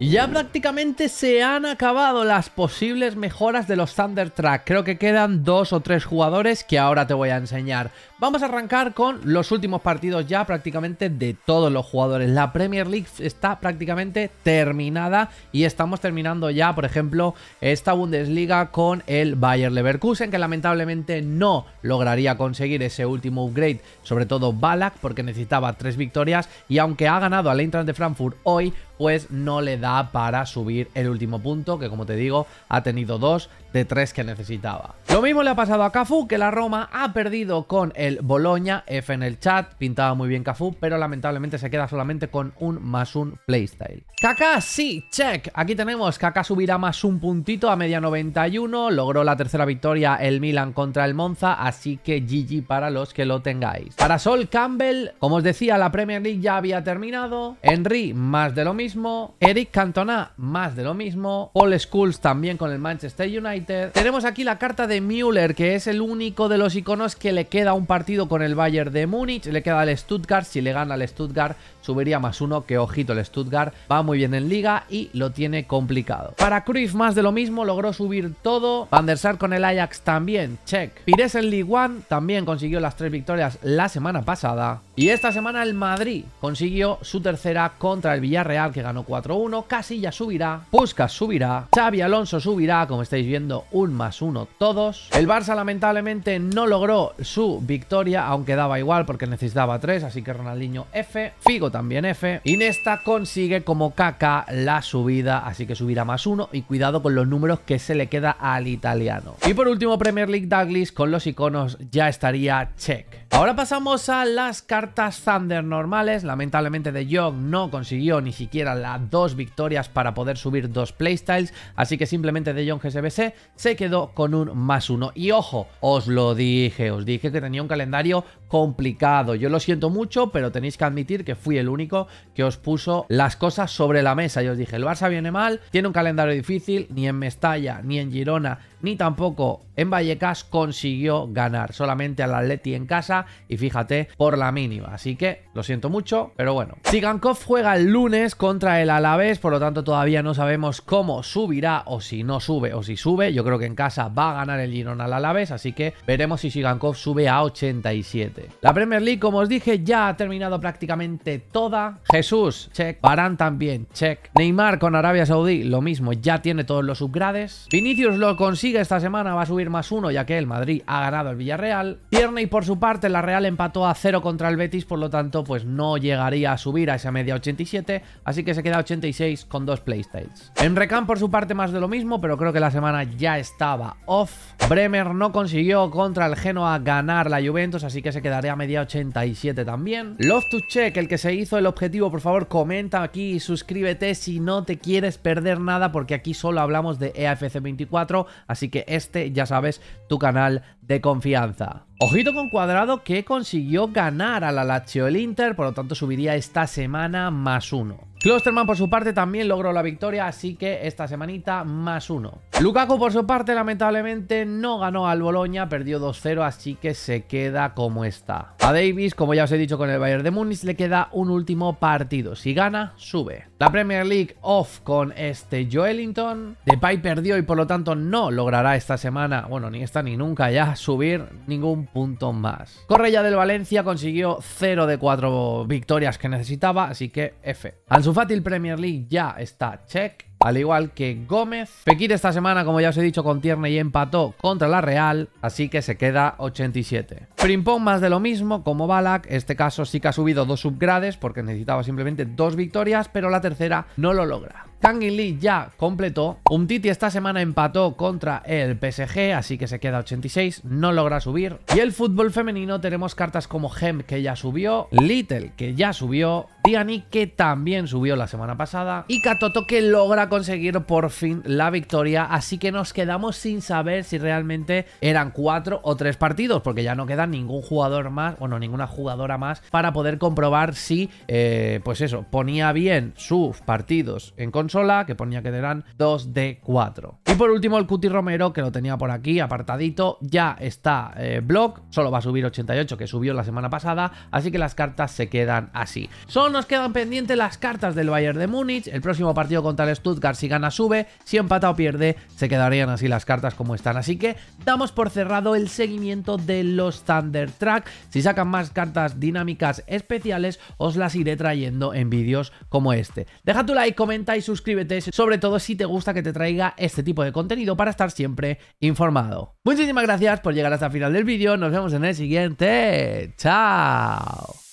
Ya prácticamente se han acabado las posibles mejoras de los Thunder Track. Creo que quedan dos o tres jugadores que ahora te voy a enseñar. Vamos a arrancar con los últimos partidos ya prácticamente de todos los jugadores. La Premier League está prácticamente terminada y estamos terminando ya, por ejemplo, esta Bundesliga con el Bayer Leverkusen que lamentablemente no lograría conseguir ese último upgrade, sobre todo Balak porque necesitaba tres victorias y aunque ha ganado al Eintracht de Frankfurt hoy, pues no le da para subir el último punto, que como te digo, ha tenido dos de tres que necesitaba. Lo mismo le ha pasado a Cafú, que la Roma ha perdido con el Boloña, F en el chat, pintaba muy bien Cafú, pero lamentablemente se queda solamente con un más un playstyle. Kaká, sí, check. Aquí tenemos, Kaká subirá más un puntito a media 91, logró la tercera victoria el Milan contra el Monza, así que GG para los que lo tengáis. Para Sol Campbell, como os decía, la Premier League ya había terminado, Henry más de lo mismo, Eric Cantona, más de lo mismo. Paul Scholes también con el Manchester United. Tenemos aquí la carta de Müller, que es el único de los iconos que le queda un partido con el Bayern de Múnich. Le queda el Stuttgart. Si le gana el Stuttgart, subiría más uno. Que ojito, el Stuttgart va muy bien en liga y lo tiene complicado. Para Cruyff, más de lo mismo. Logró subir todo. Van der Sar con el Ajax también. Check. Pires en League One también consiguió las tres victorias la semana pasada. Y esta semana el Madrid consiguió su tercera contra el Villarreal que ganó 4-1. Casilla subirá, Puskas subirá, Xavi Alonso subirá, como estáis viendo, un más uno todos. El Barça lamentablemente no logró su victoria, aunque daba igual porque necesitaba 3, así que Ronaldinho F, Figo también F. Iniesta consigue como KK la subida, así que subirá más uno y cuidado con los números que se le queda al italiano. Y por último Premier League Douglas con los iconos ya estaría check. Ahora pasamos a las cartas Thunder normales, lamentablemente de Jong no consiguió ni siquiera las dos victorias para poder subir dos playstyles, así que simplemente De Jong GSBC se quedó con un más uno. Y ojo, os lo dije, os dije que tenía un calendario complicado. Yo lo siento mucho, pero tenéis que admitir que fui el único que os puso las cosas sobre la mesa. Y os dije, el Barça viene mal, tiene un calendario difícil, ni en Mestalla, ni en Girona, ni tampoco en Vallecas consiguió ganar. Solamente al Atleti en casa y fíjate, por la mínima. Así que lo siento mucho, pero bueno. Sigankov juega el lunes contra el Alavés, por lo tanto todavía no sabemos cómo subirá o si no sube o si sube. Yo creo que en casa va a ganar el Girona al Alavés, así que veremos si Sigankov sube a 87. La Premier League, como os dije, ya ha terminado prácticamente toda. Jesús, check. Barán también, check. Neymar con Arabia Saudí, lo mismo, ya tiene todos los upgrades. Vinicius lo consigue esta semana, va a subir más uno, ya que el Madrid ha ganado el Villarreal. Tierney, por su parte, la Real empató a cero contra el Betis, por lo tanto, pues no llegaría a subir a esa media 87, así que se queda 86 con dos playstyles. Enrecam, por su parte, más de lo mismo, pero creo que la semana ya estaba off. Bremer no consiguió contra el Genoa ganar la Juventus, así que se quedaré a media 87 también. Love to check, el que se hizo el objetivo, por favor comenta aquí y suscríbete si no te quieres perder nada porque aquí solo hablamos de EAFC 24, así que este ya sabes, tu canal de confianza. Ojito con Cuadrado que consiguió ganar a la Lazio el Inter, por lo tanto subiría esta semana más uno. Klosterman por su parte también logró la victoria, así que esta semanita más uno. Lukaku por su parte lamentablemente no ganó al Boloña, perdió 2-0, así que se queda como está. A Davis, como ya os he dicho con el Bayern de Múnich, le queda un último partido. Si gana, sube. La Premier League off con este Joelinton. Depay perdió y por lo tanto no logrará esta semana, bueno, ni esta ni nunca ya, subir ningún punto más. Correia del Valencia consiguió 0 de 4 victorias que necesitaba, así que F. Ansu Fati Premier League ya está check al igual que Gómez. Fekir esta semana, como ya os he dicho, con y empató contra la Real, así que se queda 87. Frimpong más de lo mismo, como Balak, este caso sí que ha subido dos subgrades porque necesitaba simplemente dos victorias, pero la tercera no lo logra. Kang Lee ya completó. Umtiti esta semana empató contra el PSG, así que se queda 86, no logra subir. Y el fútbol femenino tenemos cartas como Hem que ya subió, Little que ya subió, Diani que también subió la semana pasada y Katoto que logra conseguir por fin la victoria, así que nos quedamos sin saber si realmente eran cuatro o tres partidos, porque ya no queda ningún jugador más, bueno, ninguna jugadora más para poder comprobar si, eh, pues eso, ponía bien sus partidos en consola, que ponía que eran 2 de 4. Y por último el Cuti Romero, que lo tenía por aquí apartadito, ya está eh, blog, solo va a subir 88 que subió la semana pasada, así que las cartas se quedan así. Solo nos quedan pendientes las cartas del Bayern de Múnich, el próximo partido contra el Stuttgart si gana sube, si empata o pierde se quedarían así las cartas como están. Así que damos por cerrado el seguimiento de los Thunder Track. Si sacan más cartas dinámicas especiales, os las iré trayendo en vídeos como este. Deja tu like, comenta y suscríbete, sobre todo si te gusta que te traiga este de contenido para estar siempre informado. Muchísimas gracias por llegar hasta el final del vídeo, nos vemos en el siguiente. ¡Chao!